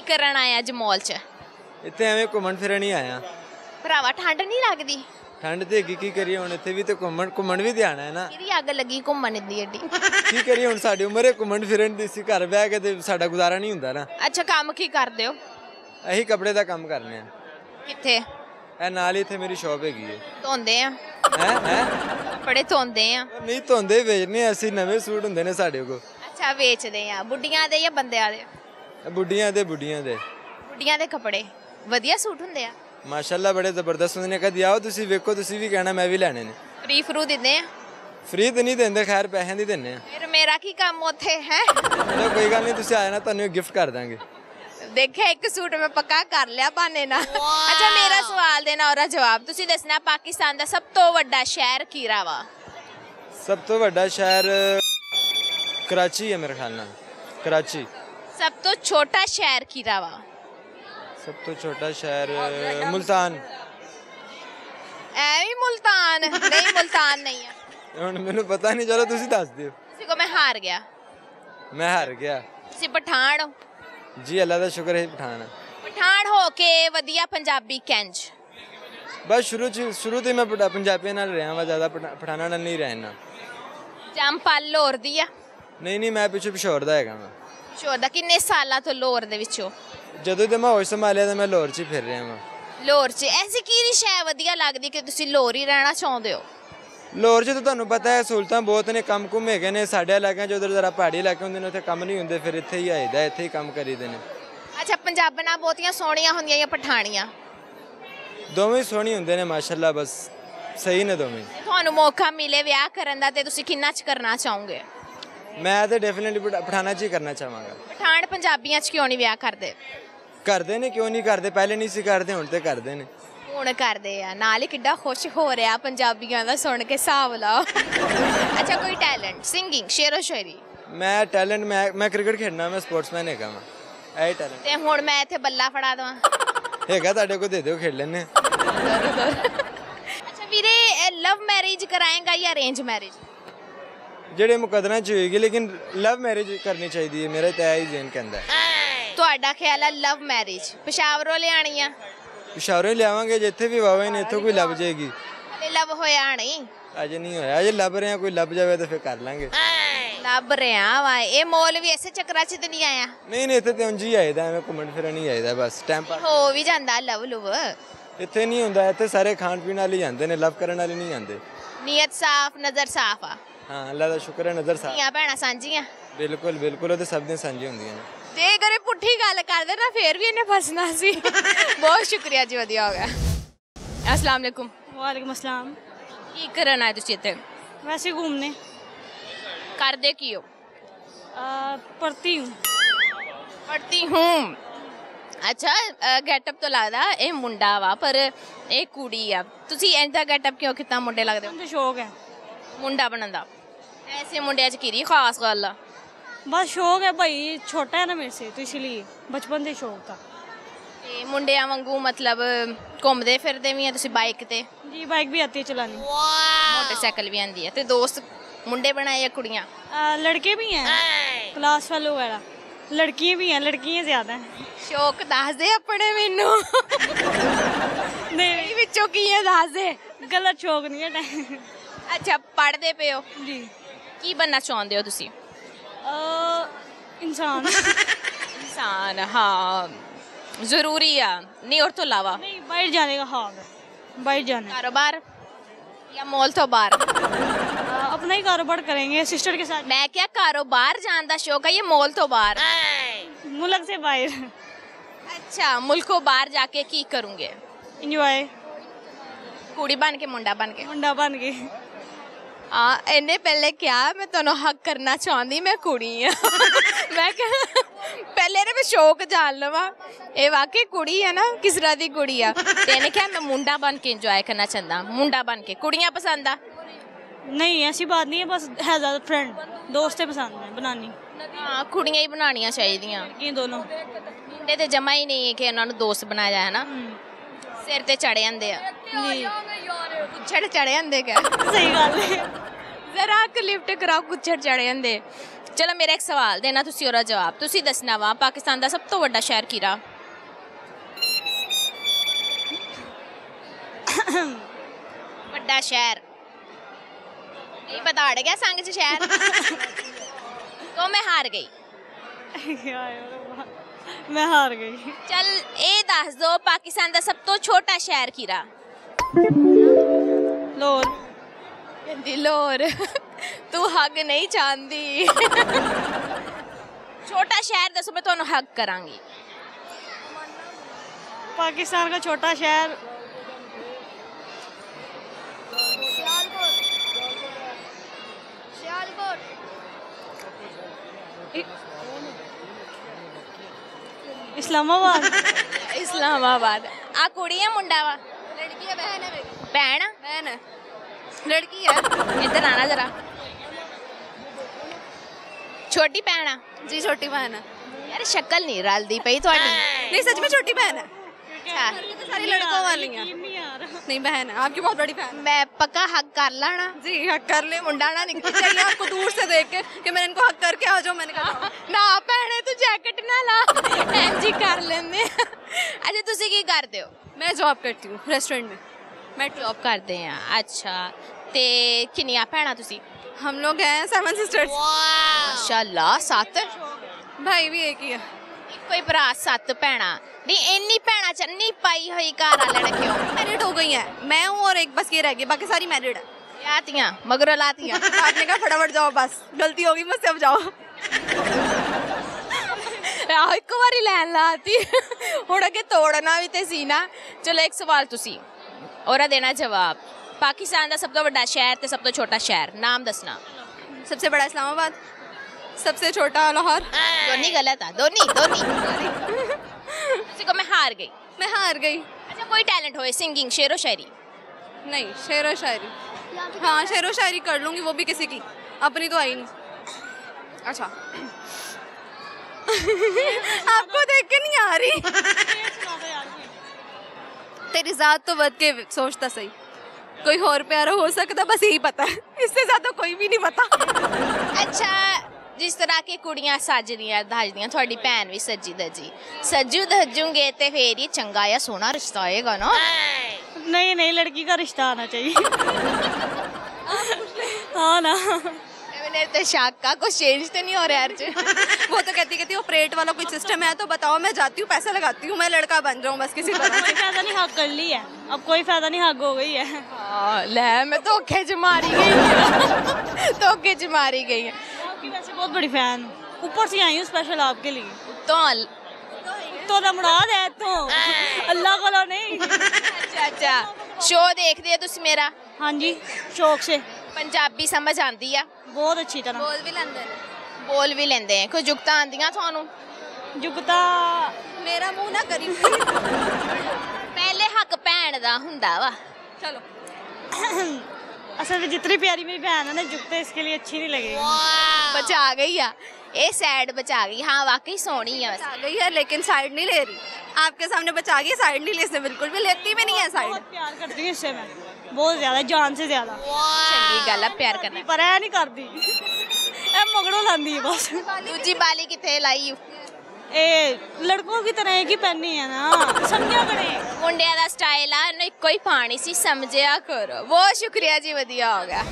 ਕੀ ਕਰਨ ਆਏ ਅੱਜ ਮਾਲ 'ਚ? ਇੱਥੇ ਐਵੇਂ ਘੁੰਮਣ ਫਿਰਨ ਹੀ ਆਇਆ ਭਰਾਵਾ ਠੰਡ ਨਹੀਂ ਲੱਗਦੀ? ਠੰਡ ਤੇ ਹੈਗੀ ਕੀ ਕਰੀਏ ਹੁਣ ਇੱਥੇ ਵੀ ਤੇ ਘੁੰਮਣ ਘੁੰਮਣ ਵੀ ਤੇ ਆਣਾ ਹੈ ਨਾ। ਕਿਹਦੀ ਅੱਗ ਲੱਗੀ ਘੁੰਮਣ ਇੰਦੀ ਏਡੀ? ਕੀ ਕਰੀਏ ਹੁਣ ਸਾਡੀ ਉਮਰ ਹੈ ਘੁੰਮਣ ਫਿਰਨ ਦੀ ਸੀ ਘਰ ਬਹਿ ਕੇ ਤੇ ਸਾਡਾ ਗੁਜ਼ਾਰਾ ਨਹੀਂ ਹੁੰਦਾ ਨਾ। ਅੱਛਾ ਕੰਮ ਕੀ ਕਰਦੇ ਹੋ? ਅਸੀਂ ਕੱਪੜੇ ਦਾ ਕੰਮ ਕਰਨੇ ਆ ਕਿੱਥੇ? ਇਹ ਨਾਲ ਹੀ ਇੱਥੇ ਮੇਰੀ ਸ਼ਾਪ ਹੈਗੀ ਹੈ। ਧੋਂਦੇ ਆ? ਹੈ ਹੈ? ਕੱਪੜੇ ਧੋਂਦੇ ਆ? ਨਹੀਂ ਧੋਂਦੇ ਵੇਚਨੇ ਅਸੀਂ ਨਵੇਂ ਸੂਟ ਹੁੰਦੇ ਨੇ ਸਾਡੇ ਕੋਲ। ਅੱਛਾ ਵੇਚਦੇ ਆ। ਬੁੱਢੀਆਂ ਦੇ ਜਾਂ ਬੰਦਿਆਂ ਦੇ? ਬੁੱਢੀਆਂ ਦੇ ਬੁੱਢੀਆਂ ਦੇ। ਬੁੱਢੀਆਂ ਦੇ ਕੱਪੜੇ। ਵਧੀਆ ਸੂਟ ਹੁੰਦੇ ਆ। ਮਾਸ਼ਾਅੱਲਾ ਬੜੇ ਜ਼ਬਰਦਸਤ ਹੁੰਦੇ ਨੇ। ਕਦੀ ਆਓ ਤੁਸੀਂ ਵੇਖੋ ਤੁਸੀਂ ਵੀ ਕਹਿਣਾ ਮੈਂ ਵੀ ਲੈਣੇ ਨੇ। ਫ੍ਰੀ ਫਰੂ ਦਿੰਦੇ ਆ। ਫ੍ਰੀ ਤੇ ਨਹੀਂ ਦਿੰਦੇ ਖੈਰ ਪੈਸਿਆਂ ਦੀ ਦਿੰਨੇ ਆ। ਫਿਰ ਮੇਰਾ ਕੀ ਕੰਮ ਉੱਥੇ ਹੈ? ਚਲੋ ਕੋਈ ਗੱਲ ਨਹੀਂ ਤੁਸੀਂ ਆ ਜਾਣਾ ਤੁਹਾਨੂੰ ਗਿਫਟ ਕਰ ਦਾਂਗੇ। ਦੇਖਿਆ ਇੱਕ ਸੂਟ ਮੈਂ ਪੱਕਾ ਕਰ ਲਿਆ ਬਾਨੇ ਨਾਲ। ਅੱਛਾ ਮੇਰਾ ਸਵਾਲ ਦੇਣਾ ਔਰ ਜਵਾਬ। ਤੁਸੀਂ ਦੱਸਣਾ ਪਾਕਿਸਤਾਨ ਦਾ ਸਭ ਤੋਂ ਵੱਡਾ ਸ਼ਹਿਰ ਕੀਰਾ ਵਾ? ਸਭ ਤੋਂ ਵੱਡਾ ਸ਼ਹਿਰ ਕਰਾਚੀ ਹੈ ਮੇਰੇ ਖਿਆਲ ਨਾਲ। ਕਰਾਚੀ। ਸਭ ਤੋਂ ਛੋਟਾ ਸ਼ਹਿਰ ਕੀਰਾ ਵਾ ਸਭ ਤੋਂ ਛੋਟਾ ਸ਼ਹਿਰ ਮੁਲਤਾਨ ਐ ਵੀ ਮੁਲਤਾਨ ਨਹੀਂ ਮੁਲਤਾਨ ਨਹੀਂ ਆ ਹੁਣ ਮੈਨੂੰ ਪਤਾ ਨਹੀਂ ਚਲੋ ਤੁਸੀਂ ਦੱਸ ਦਿਓ ਤੁਸੀਂ ਕੋ ਮੈਂ ਹਾਰ ਗਿਆ ਮੈਂ ਹਾਰ ਗਿਆ ਤੁਸੀਂ ਪਠਾਨ ਹੋ ਜੀ ਅੱਲਾ ਦਾ ਸ਼ੁਕਰ ਹੈ ਪਠਾਨ ਪਠਾਨ ਹੋ ਕੇ ਵਧੀਆ ਪੰਜਾਬੀ ਕੰਜ ਬਸ ਸ਼ੁਰੂ ਚ ਸ਼ੁਰੂ ਤੋਂ ਮੈਂ ਪੰਜਾਬੀਆਂ ਨਾਲ ਰਿਹਾ ਵਾ ਜ਼ਿਆਦਾ ਪਠਾ- ਪਠਾਨਾਂ ਨਾਲ ਨਹੀਂ ਰਹਿਣਾ ਲੋਰ ਦੀ ਆ ਨਹੀਂ ਨਹੀਂ ਮੈਂ ਪਿੱਛੇ ਪਿਸ਼ੌਰ ਦਾ ਹੈਗਾ ਮੈਂ ਸ਼ੋਦਾ ਕਿੰਨੇ ਸਾਲਾਂ ਤੋਂ ਲੋਰ ਦੇ ਵਿੱਚੋਂ? ਜਦੋਂ ਤੇ ਮੈਂ ਹੋਸ਼ ਸੰਭਾਲਿਆ ਤਾਂ ਮੈਂ ਲਾਹੌਰ ਚ ਹੀ ਫਿਰ ਰਿਹਾ ਵਾਂ। ਲੋਰ 'ਚ। ਐਸੀ ਕੀ ਸ਼ੈ ਵਧੀਆ ਲੱਗਦੀ ਕਿ ਤੁਸੀਂ ਲੋਰ ਹੀ ਰਹਿਣਾ ਚਾਹੁੰਦੇ ਹੋ? ਲਾਹੌਰ 'ਚ ਤਾਂ ਤੁਹਾਨੂੰ ਪਤਾ ਹੈ ਸਹੂਲਤਾਂ ਬਹੁਤ ਨੇ ਕੰਮ ਕੁਮ ਹੈਗੇ ਨੇ ਸਾਡੇ ਇਲਾਕਿਆਂ 'ਚ ਉਧਰ ਜ਼ਰਾ ਪਹਾੜੀ ਇਲਾਕੇ ਹੁੰਦੇ ਨੇ ਉੱਥੇ ਕੰਮ ਨਹੀਂ ਹੁੰਦੇ ਫਿਰ ਇੱਥੇ ਹੀ ਆਈਦਾ ਇੱਥੇ ਹੀ ਕੰਮ ਕਰੀਦੇ ਨੇ। ਅੱਛਾ ਪੰਜਾਬਣਾਂ ਬਹੁਤੀਆਂ ਸੋਹਣੀਆਂ ਹੁੰਦੀਆਂ ਜਾਂ ਪਠਾਣੀਆਂ? ਦੋਵੇਂ ਸੋਹਣੇ ਹੁੰਦੇ ਨੇ ਮਾਸ਼ਾਅੱਲਾ ਬਸ ਸਹੀ ਨੇ ਦੋਵੇਂ। ਤੁਹਾਨੂੰ ਮੌਕਾ ਮਿਲੇ ਵਿਆਹ ਕਰਨ ਦਾ ਤੇ ਤੁਸੀਂ ਕਿੰਨਾ ਚ ਕਰਨਾ ਚਾਹੋਗੇ? ਮੈਂ ਤਾਂ ਡੈਫੀਨਿਟਲੀ ਪਠਾਣਾ 'ਚ ਹੀ ਕਰਨਾ ਚਾਹਾਂਗਾ। ਪਠਾਨ ਪੰਜਾਬੀਆਂ ਚ ਕਿਉਂ ਨਹੀਂ ਵਿਆਹ ਕਰਦੇ? ਕਰਦੇ ਨੇ ਕਿਉਂ ਨਹੀਂ ਕਰਦੇ? ਪਹਿਲੇ ਨਹੀਂ ਸੀ ਕਰਦੇ ਹੁਣ ਤੇ ਕਰਦੇ ਨੇ। ਹੁਣ ਕਰਦੇ ਆ। ਨਾਲ ਹੀ ਕਿੱਡਾ ਖੁਸ਼ ਹੋ ਰਿਹਾ ਪੰਜਾਬੀਆਂ ਦਾ ਸੁਣ ਕੇ ਹਿਸਾਬ ਲਾਓ। ਅੱਛਾ ਕੋਈ ਟੈਲੈਂਟ ਸਿੰਗਿੰਗ ਸ਼ੇਰੋ ਸ਼ਾਇਰੀ ਮੈਂ ਟੈਲੈਂਟ ਮੈਂ ਮੈਂ ਕ੍ਰਿਕਟ ਖੇਡਣਾ ਮੈਂ ਸਪੋਰਟਸਮੈਨ ਹੈਗਾ ਮੈਂ ਇਹ ਟੈਲੈਂਟ ਤੇ ਹੁਣ ਮੈਂ ਇੱਥੇ ਬੱਲਾ ਫੜਾ ਦਵਾਂ। ਹੈਗਾ ਤੁਹਾਡੇ ਕੋਲ ਦੇ ਦਿਓ ਖੇਡ ਲੈਣੇ ਅੱਛਾ ਵੀਰੇ ਲਵ ਮੈਰਿਜ ਕਰਾਏਗਾ ਜਾਂ ਅਰੇਂਜ ਮੈਰਿਜ ਜਿਹੜੇ ਮੁਕਦਰਾਂ 'ਚ ਹੋਏਗੀ ਲੇਕਿਨ ਲਵ ਮੈਰਿਜ ਕਰਨੀ ਚਾਹੀਦੀ ਹੈ ਮੇਰਾ ਤਾਂ ਇਹ ਜ਼ੇਨ ਕਹਿੰਦਾ ਤੁਹਾਡਾ ਖਿਆਲ ਹੈ ਲਵ ਮੈਰਿਜ ਪਿਸ਼ਾਵਰੋਂ ਲਿਆਣੀ ਆ? ਇਸ਼ਾਰੇ ਲਿਆਵਾਂਗੇ ਜਿੱਥੇ ਵੀ ਵਾਵੇ ਨੇ ਇੱਥੋਂ ਕੋਈ ਲੱਭ ਜਾਏਗੀ। ਹਲੇ ਲਵ ਹੋਇਆ ਨਹੀਂ। ਅਜੇ ਨਹੀਂ ਹੋਇਆ ਅਜੇ ਲੱਭ ਰਹੇ ਆ ਕੋਈ ਲੱਭ ਜਾਵੇ ਤਾਂ ਫਿਰ ਕਰ ਲਾਂਗੇ। ਲੱਭ ਰਿਆ ਵਾ ਇਹ ਮੋਲ ਵੀ ਐਸੇ ਚੱਕਰਾਂ 'ਚ ਤੇ ਨਹੀਂ ਆਇਆ? ਨਹੀਂ ਨਹੀਂ ਇੱਥੇ ਤੇ ਉਂਝ ਹੀ ਆਇਦਾ ਐਵੇਂ ਘੁੰਮਣ ਫਿਰਨ ਹੀ ਆਇਦਾ ਬਸ ਟਾਈਮ ਪਾਸ ਹੋ ਵੀ ਜਾਂਦਾ ਲਵ ਲੁਵ। ਇੱਥੇ ਨਹੀਂ ਹੁੰਦਾ ਇੱਥੇ ਸਾਰੇ ਖਾਣ ਪੀਣ ਵਾਲੇ ਹੀ ਜਾਂਦੇ ਨੇ ਲਵ ਕਰਨ ਵਾਲੇ ਨਹੀਂ ਜਾਂਦੇ ਨੀਅਤ ਸਾਫ਼ ਨਜ਼ਰ ਸਾਫ਼ ਆ। ਹਾਂ ਅੱਲਾ ਦਾ ਸ਼ੁਕਰ ਹੈ ਨਜ਼ਰ ਸਾਹਿਬ ਧੀਆਂ ਭੈਣਾਂ ਸਾਂਝੀਆਂ। ਬਿਲਕੁਲ ਬਿਲਕੁਲ ਉਹ ਸਭ ਦੀਆਂ ਸਾਂਝੀਆਂ ਹੁੰਦੀਆਂ ਨੇ। ਤੇ ਅਗਰ ਪੁੱਠੀ ਗੱਲ ਕਰਦੇ ਨਾ ਫੇਰ ਵੀ ਇਹਨੇ ਫਸਣਾ ਸੀ। ਬਹੁਤ ਸ਼ੁਕਰੀਆ ਜੀ ਵਧੀਆ ਹੋ ਗਿਆ। ਅਸਲਾਮ ਅਲੈਕੁਮ। ਵਾਲੇਕੁਮ ਅਸਲਾਮ। ਕੀ ਕਰਨ ਆਏ ਤੁਸੀਂ ਇੱਥੇ? ਵੈਸੇ ਘੁੰਮਨੇ ਕਰਦੇ ਕੀ ਹੋ? ਪੜਤੀ ਹੂੰ। ਪੜਤੀ ਹੂੰ। ਅੱਛਾ ਗੈਟਅਪ ਤੋਂ ਲੱਗਦਾ ਇਹ ਮੁੰਡਾ ਵਾ ਪਰ ਇਹ ਕੁੜੀ ਆ। ਤੁਸੀਂ ਇੰਜ ਦਾ ਗੈਟਅਪ ਕਿਉਂ ਕੀਤਾ? ਮੁੰਡੇ ਲੱਗਦੇ ਹੋ? ਸ਼ੌਕ ਹੈ। ਮੁੰਡਾ ਬਣਨ ਦਾ। ਐਸੇ ਮੁੰਡਿਆਂ 'ਚ ਕਿਹਦੀ ਖਾਸ ਗੱਲ ਆ बस शौक है भाई छोटा है ना मेरे से तो इसलिए बचपन से शौक था ਤੇ ਮੁੰਡਿਆਂ ਵਾਂਗੂ ਮਤਲਬ ਘੁੰਮਦੇ ਫਿਰਦੇ ਵੀ ਆ ਤੁਸੀਂ ਬਾਈਕ ਤੇ जी बाइक भी आती है चलानी ਮੋਟਰਸਾਈਕਲ ਵੀ ਆਂਦੀ ਹੈ ਤੇ ਦੋਸਤ ਮੁੰਡੇ ਬਣਾਏ ਆ ਕੁੜੀਆਂ आ, लड़के भी हैं क्लास फेलो वगैरह लड़कियाँ भी हैं लड़कियाँ ज़्यादा हैं ਸ਼ੌਕ ਦੱਸ ਦੇ ਆਪਣੇ ਮੈਨੂੰ नहीं ਇਹ ਵਿੱਚੋਂ ਕੀ ਹੈ ਦੱਸ ਦੇ गलत शौक नहीं है टाइम ਅੱਛਾ ਪੜ੍ਹਦੇ ਪਏ ਹੋ जी ਕੀ ਬੰਨਾ ਚਾਹੁੰਦੇ ਹੋ ਤੁਸੀਂ आ, इंसान ਇਨਸਾਨ ਹਾਂ ਜ਼ਰੂਰੀ ਆ ਨਹੀਂ ਔਰ ਤੋਂ ਇਲਾਵਾ नहीं बाहर जाने का ख्वाब है बाहर जाना है। ਕਾਰੋਬਾਰ ਜਾਂ ਮੌਲ ਤੋਂ ਬਾਹਰ आ, अपना ही कारोबार करेंगे सिस्टर के साथ ਮੈਂ ਕਿਹਾ ਕਾਰੋਬਾਰ ਜਾਣ ਦਾ ਸ਼ੌਕ ਹੈ ਇਹ ਮੌਲ ਤੋਂ ਬਾਹਰ मुल्क से बाहर ਅੱਛਾ ਮੁਲਕੋਂ ਬਾਹਰ ਜਾ ਕੇ ਕੀ ਕਰੂੰਗੇ इंजॉय ਕੁੜੀ ਬਣ ਕੇ ਮੁੰਡਾ ਬਣ ਕੇ मुंडा बन के ਆ ਇਹਨੇ ਪਹਿਲੇ ਕਿਹਾ ਮੈਂ ਤੁਹਾਨੂੰ ਹੱਕ ਕਰਨਾ ਚਾਹੁੰਦੀ ਮੈਂ ਕੁੜੀ ਆ। ਮੈਂ ਕਿਹਾ ਪਹਿਲੇ ਨੇ ਮੈਂ ਸ਼ੌਕ ਜਾਣ ਲਵਾ। ਇਹ ਵਾਕਈ ਕੁੜੀ ਆ ਨਾ ਕਿਸ ਤਰ੍ਹਾਂ ਦੀ ਕੁੜੀ ਆ। ਤੇ ਇਹਨੇ ਕਿਹਾ ਮੈਂ ਮੁੰਡਾ ਬਣ ਕੇ ਇੰਜੋਏ ਕਰਨਾ ਚਾਹੁੰਦਾ ਮੁੰਡਾ ਬਣ ਕੇ। ਕੁੜੀਆਂ ਪਸੰਦ ਆ? ਨਹੀਂ ਐਸੀ ਬਾਤ ਨਹੀਂ ਬਸ ਹੈਜ਼ ਅ ਫਰੈਂਡ ਦੋਸਤੇ ਪਸੰਦ ਹੈ ਬਣਾਣੀ ਹਾਂ ਕੁੜੀਆਂ ਹੀ ਬਣਾਉਣੀਆਂ ਚਾਹੀਦੀਆਂ। ਇਹ ਦੋਨੋਂ। ਮੁੰਡੇ ਤੇ ਜਮਾ ਹੀ ਨਹੀਂ ਹੈ ਕਿ ਉਹਨਾਂ ਨੂੰ ਦੋਸਤ ਬਣਾਇਆ ਹੈ ਨਾ? ਸਿਰ ਤੇ ਚੜ ਜਾਂਦੇ ਆ। ਜੀ। ਗੁੱਛੜ ਚੜੇ ਜਾਂਦੇ ਕਹ। ਸਹੀ ਗੱਲ ਹੈ ਜ਼ਰਾ ਕੁ ਲਿਫਟ ਕਰਾਓ ਗੁੱਛੜ ਚੜੇ ਜਾਂਦੇ। ਚਲੋ ਮੇਰਾ ਇੱਕ ਸਵਾਲ ਦੇਣਾ ਤੁਸੀਂ ਉਹਦਾ ਜਵਾਬ। ਤੁਸੀਂ ਦੱਸਣਾ ਵਾ ਪਾਕਿਸਤਾਨ ਦਾ ਸਭ ਤੋਂ ਵੱਡਾ ਸ਼ਹਿਰ ਕਿਹੜਾ? ਵੱਡਾ ਸ਼ਹਿਰ। ਨਹੀਂ ਪਤਾ ਅੜ ਗਿਆ ਸੰਗ ਚ ਸ਼ਹਿਰ? ਤੋ ਮੈਂ ਹਾਰ ਗਈ। ਮੈਂ ਹਾਰ ਗਈ। ਚਲ ਇਹ ਦੱਸ ਦੋ ਪਾਕਿਸਤਾਨ ਦਾ ਸਭ ਤੋਂ ਛੋਟਾ ਸ਼ਹਿਰ ਕਿਹੜਾ? ਲੋਰ ਕਹਿੰਦੀ ਲੋਰ ਤੂੰ ਹੱਗ ਨਹੀਂ ਚਾਹੁੰਦੀ ਛੋਟਾ ਸ਼ਹਿਰ ਦੱਸੋ ਮੈਂ ਤੁਹਾਨੂੰ ਹੱਗ ਕਰਾਂਗੀ पाकिस्तान का छोटा शहर इस्लामाबाद ਇਸਲਾਮਾਬਾਦ ਆ ਕੁੜੀ ਆ ਮੁੰਡਾ ਵਾ लड़की है बहन है मेरी ਭੈਣ ਆ? बहन है लड़की है ਇੱਧਰ ਆਣਾ ਜਰਾ ਛੋਟੀ ਭੈਣ ਆ जी छोटी बहन है ਯਾਰ ਸ਼ਕਲ ਨਹੀਂ ਰਲਦੀ ਪਈ ਤੁਹਾਡੀ नहीं सच में छोटी बहन है ਅੱਛਾ सारी लड़कों वाली हैं नहीं आ रहा नहीं बहन है आपकी बहुत बड़ी फैन ਮੈਂ ਪੱਕਾ ਹੱਗ ਕਰ ਲੈਣਾ जी हक कर ले मुंडा ना निकल चाहिए आपको दूर से देख के कि मैंने इनको हक करके आ जाओ मैंने कहा जाओ। ਨਾ ਭੈਣੇ ਤੂੰ ਜੈਕਟ ਨਾ ਲਾ ਐਂਜੀ ਕਰ ਲੈਂਦੇ ਆ। ਅੱਛਾ ਤੁਸੀਂ ਕੀ ਕਰਦੇ ਹੋ मैं जॉब करती हूँ रेस्टोरेंट में ਮੈਂ ਜੌਬ ਕਰਦੇ ਆ ਅੱਛਾ ਤੇ ਕਿੰਨੀਆਂ ਭੈਣਾਂ ਤੁਸੀਂ हम लोग हैं सेवन सिस्टर्स ਮਾਸ਼ਾਅੱਲਾ ਸੱਤ भाई भी एक ही है ਇੱਕੋ ਹੀ ਭਰਾ ਸੱਤ ਭੈਣਾਂ ਨਹੀਂ ਇੰਨੀ ਭੈਣਾਂ ਚ ਨਹੀਂ ਪਾਈ ਹੋਈ ਘਰ ਵਾਲੇ ਨੇ ਕਿਉਂ मैरिड हो गई हैं मैं हूँ और एक बस ये रह गई बाकी सारी मैरिड है ਵਿਆਹਤੀਆਂ ਮਗਰੋਂ ਲਾਤੀਆਂ आपने कहा फटाफट जाओ बस गलती होगी मुझसे अब जाओ ਆਹੋ ਇੱਕ ਵਾਰੀ ਲੈਣ ਲਾਤੀ ਹੁਣ ਅੱਗੇ ਤੋੜਨਾ ਵੀ ਤੇ ਸੀ ਨਾ ਚਲੋ ਇੱਕ ਸਵਾਲ ਤੁਸੀਂ ਉਹਦਾ ਦੇਣਾ ਜਵਾਬ ਪਾਕਿਸਤਾਨ ਦਾ ਸਭ ਤੋਂ ਵੱਡਾ ਸ਼ਹਿਰ ਤੇ ਸਭ ਤੋਂ ਛੋਟਾ ਸ਼ਹਿਰ ਨਾਮ ਦੱਸਣਾ सबसे बड़ा इस्लामाबाद सबसे छोटा लाहौर ਦੋਨੀ ਗਲਤ ਆ ਦੋਨੀ ਦੋਨੀ ਤੁਸੀਂ ਕੋ ਮੈਂ ਹਾਰ ਗਈ मैं हार गई ਅੱਛਾ ਕੋਈ ਟੈਲੈਂਟ ਹੋਏ ਸਿੰਗਿੰਗ ਸ਼ੇਰੋ ਸ਼ਾਇਰੀ नहीं शेर व शायरी हाँ शेर व शायरी कर लूंगी वो भी किसी की अपनी तो आई नहीं अच्छा आपको देख के नहीं आ रही तेरी जात तो बद के सोचता सही कोई और प्यारा हो सकता बस यही पता है इससे ज्यादा कोई भी नहीं पता ਅੱਛਾ ਜਿਸ ਤਰ੍ਹਾਂ ਕਿ ਕੁੜੀਆਂ ਸੱਜਦੀਆਂ ਧੱਜਦੀਆਂ ਤੁਹਾਡੀ ਭੈਣ ਵੀ ਸੱਜੀ ਦਜੀ ਸੱਜੂ ਧੱਜੂਗੇ ਤੇ ਫੇਰ ਹੀ ਚੰਗਾ ਜਾਂ ਸੋਹਣਾ ਰਿਸ਼ਤਾ ਹੋਏਗਾ ਨਾ नहीं नहीं लड़की का रिश्ता आना चाहिए हाँ ना मिनट तो शाक का कुछ चेंज तो नहीं हो रहा है वो तो कहती कहती वो प्लेट वाला कोई सिस्टम है तो बताओ मैं जाती हूँ पैसा लगाती हूँ मैं लड़का बन रहा हूँ बस किसी तरह कोई फ़ायदा नहीं हक कर ली है। अब कोई फ़ायदा नहीं हक हो गई है। आ, ले मैं तो खिच मारी गई तो खिच मारी गई है। वैसे बहुत बड़ी फ़ैन ऊपर से आई हूँ स्पेशल आपके लिए। तो तो ना है तो। अल्लाह को नहीं। अच्छा अच्छा। शो देख दिया तुम मेरा। हाँ जी शौक से। ਪੰਜਾਬੀ ਸਮਝ ਆਂਦੀ ਆ बहुत अच्छी तरह बोल भी लेंदे ਬੋਲ ਵੀ ਲੈਂਦੇ ਆ ਕੋਈ ਜੁਗਤਾਂ ਆਂਦੀਆਂ ਤੁਹਾਨੂੰ जुगता मेरा मुंह ना करी ਪਹਿਲੇ ਹੱਕ ਭੈਣ ਦਾ ਹੁੰਦਾ ਵਾ चलो असल में जितनी प्यारी मेरी बहन है ना जुगते इसके लिए अच्छी नहीं लगेगी ਬਚਾ ਗਈ ਆ ਇਹ ਸਾਈਡ ਬਚਾ ਗਈ ਹਾਂ ਵਾਕਈ ਸੋਹਣੀ ਆ आ गई है लेकिन साइड नहीं ले रही आपके सामने बचा गई साइड नहीं ले इसने बिल्कुल भी लेती भी नहीं है साइड बहुत प्यार करती हूँ इससे मैं बहुत ज्यादा जान से ज्यादा ਇਹ ਗੱਲ ਆ ਪਿਆਰ ਕਰਨਾ। ਪਰ ਐ ਨਹੀਂ ਕਰਦੀ। ਐ ਮਗੜੋਂ ਲਾਂਦੀ ਹੈ ਬਸ। ਦੂਜੀ ਬਾਲੀ ਕਿੱਥੇ ਲਾਈ? ਇਹ ਲੜਕੋਂ ਕੀ ਤਰ੍ਹਾਂ ਇਹ ਕੀ ਪਹਿਨੀ ਹੈ ਨਾ। ਸਮਝਿਆ ਕਰੇ? ਮੁੰਡਿਆਂ ਦਾ ਸਟਾਈਲ ਆ ਇਹਨੂੰ ਇੱਕੋ ਹੀ ਪਾਣੀ ਸੀ ਸਮਝਿਆ ਕਰੋ। ਬਹੁਤ ਸ਼ੁਕਰੀਆ ਜੀ ਵਧੀਆ ਹੋ ਗਿਆ।